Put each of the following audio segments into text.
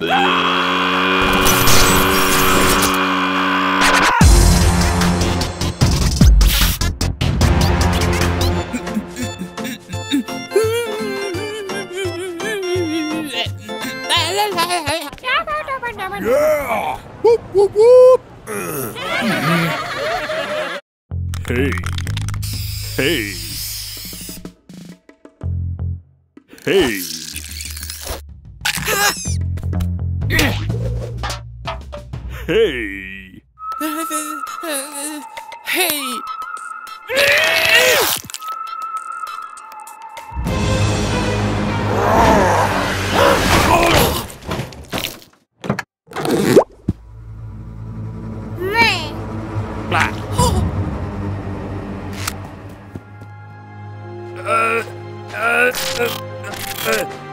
Yeah! Whoop, whoop, whoop! Hey. Hey. Hey. Hey. Hey!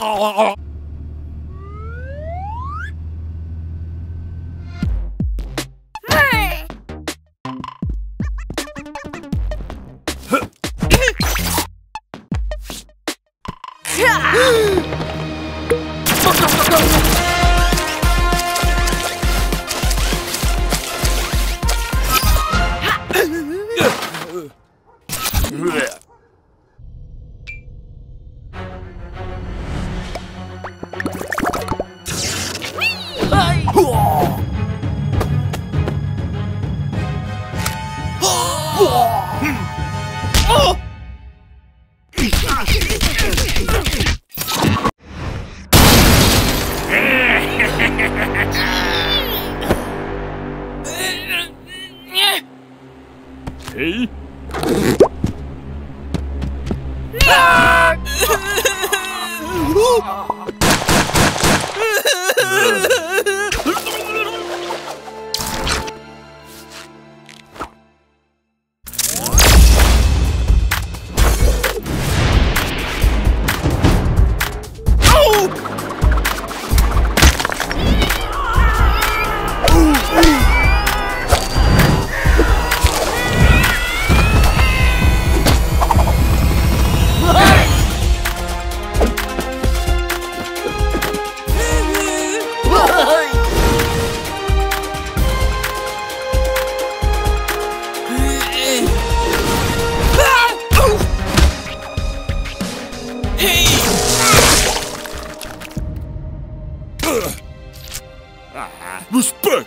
Oh. Hey. Ah! Respect.